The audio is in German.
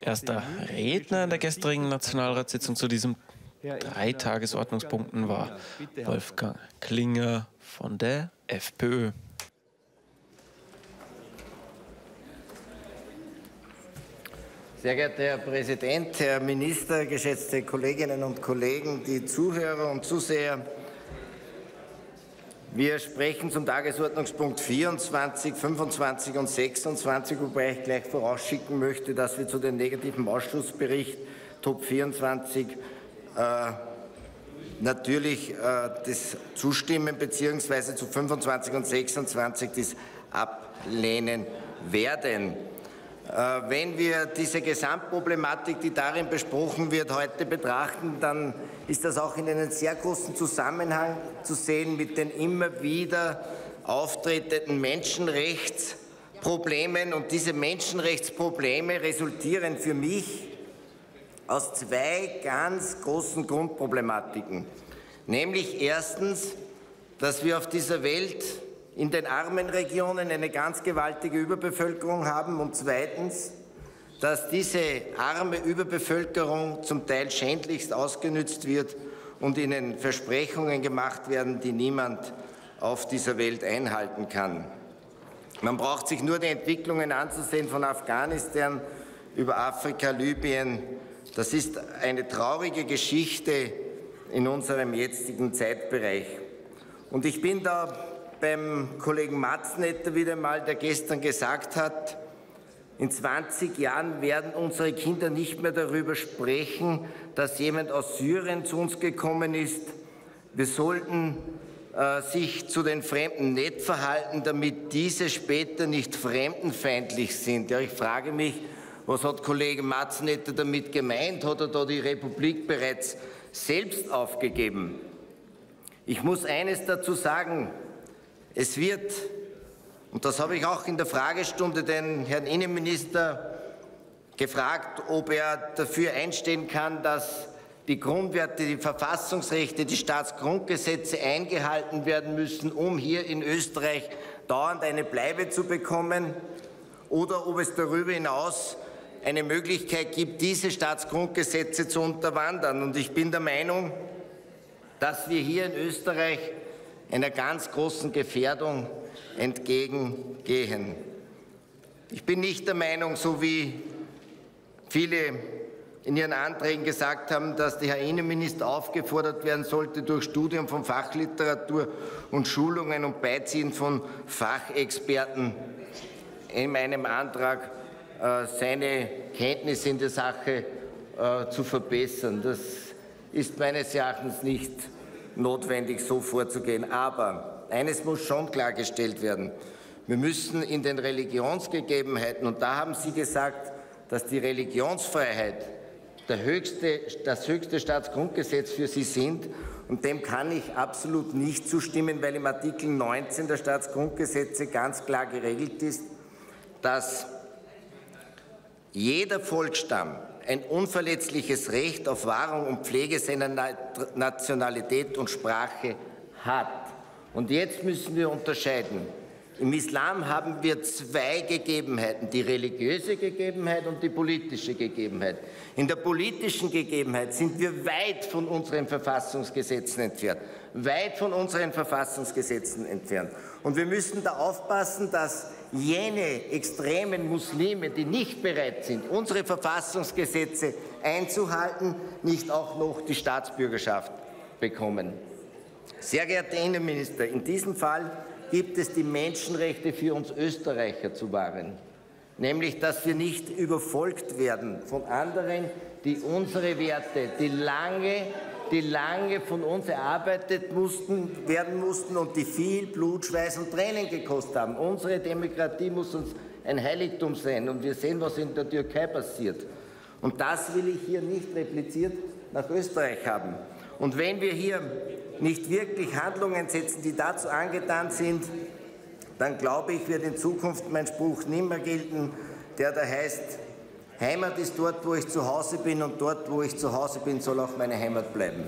Erster Redner in der gestrigen Nationalratssitzung zu diesen drei Tagesordnungspunkten war Wolfgang Klinger von der FPÖ. Sehr geehrter Herr Präsident, Herr Minister, geschätzte Kolleginnen und Kollegen, die Zuhörer und Zuseher, wir sprechen zum Tagesordnungspunkt 24, 25 und 26, wobei ich gleich vorausschicken möchte, dass wir zu dem negativen Ausschussbericht Top 24 äh, natürlich äh, das zustimmen bzw. zu 25 und 26 das ablehnen werden. Äh, wenn wir diese Gesamtproblematik, die darin besprochen wird, heute betrachten, dann ist das auch in einem sehr großen Zusammenhang zu sehen mit den immer wieder auftretenden Menschenrechtsproblemen. Und diese Menschenrechtsprobleme resultieren für mich aus zwei ganz großen Grundproblematiken. Nämlich erstens, dass wir auf dieser Welt in den armen Regionen eine ganz gewaltige Überbevölkerung haben und zweitens, dass diese arme Überbevölkerung zum Teil schändlichst ausgenützt wird und ihnen Versprechungen gemacht werden, die niemand auf dieser Welt einhalten kann. Man braucht sich nur die Entwicklungen anzusehen von Afghanistan über Afrika, Libyen. Das ist eine traurige Geschichte in unserem jetzigen Zeitbereich. Und ich bin da beim Kollegen Matznetter wieder mal, der gestern gesagt hat, in 20 Jahren werden unsere Kinder nicht mehr darüber sprechen, dass jemand aus Syrien zu uns gekommen ist. Wir sollten äh, sich zu den Fremden nett verhalten, damit diese später nicht fremdenfeindlich sind. Ja, ich frage mich, was hat Kollege Matznetter damit gemeint? Hat er da die Republik bereits selbst aufgegeben? Ich muss eines dazu sagen, es wird, und das habe ich auch in der Fragestunde den Herrn Innenminister gefragt, ob er dafür einstehen kann, dass die Grundwerte, die Verfassungsrechte, die Staatsgrundgesetze eingehalten werden müssen, um hier in Österreich dauernd eine Bleibe zu bekommen, oder ob es darüber hinaus eine Möglichkeit gibt, diese Staatsgrundgesetze zu unterwandern. Und ich bin der Meinung, dass wir hier in Österreich einer ganz großen Gefährdung entgegengehen. Ich bin nicht der Meinung, so wie viele in ihren Anträgen gesagt haben, dass der Herr Innenminister aufgefordert werden sollte, durch Studium von Fachliteratur und Schulungen und Beiziehen von Fachexperten in meinem Antrag äh, seine Kenntnisse in der Sache äh, zu verbessern. Das ist meines Erachtens nicht notwendig, so vorzugehen. Aber eines muss schon klargestellt werden. Wir müssen in den Religionsgegebenheiten, und da haben Sie gesagt, dass die Religionsfreiheit höchste, das höchste Staatsgrundgesetz für Sie sind. Und dem kann ich absolut nicht zustimmen, weil im Artikel 19 der Staatsgrundgesetze ganz klar geregelt ist, dass jeder Volksstamm ein unverletzliches Recht auf Wahrung und Pflege seiner Nationalität und Sprache hat. Und jetzt müssen wir unterscheiden. Im Islam haben wir zwei Gegebenheiten, die religiöse Gegebenheit und die politische Gegebenheit. In der politischen Gegebenheit sind wir weit von unseren Verfassungsgesetzen entfernt, weit von unseren Verfassungsgesetzen entfernt. Und wir müssen da aufpassen, dass jene extremen Muslime, die nicht bereit sind, unsere Verfassungsgesetze einzuhalten, nicht auch noch die Staatsbürgerschaft bekommen. Sehr geehrter Innenminister, in diesem Fall gibt es die Menschenrechte für uns Österreicher zu wahren, nämlich dass wir nicht überfolgt werden von anderen, die unsere Werte, die lange die lange von uns erarbeitet mussten, werden mussten und die viel Blut, Schweiß und Tränen gekostet haben. Unsere Demokratie muss uns ein Heiligtum sein und wir sehen, was in der Türkei passiert. Und das will ich hier nicht repliziert nach Österreich haben. Und wenn wir hier nicht wirklich Handlungen setzen, die dazu angetan sind, dann glaube ich, wird in Zukunft mein Spruch nimmer gelten, der da heißt, Heimat ist dort, wo ich zu Hause bin und dort, wo ich zu Hause bin, soll auch meine Heimat bleiben.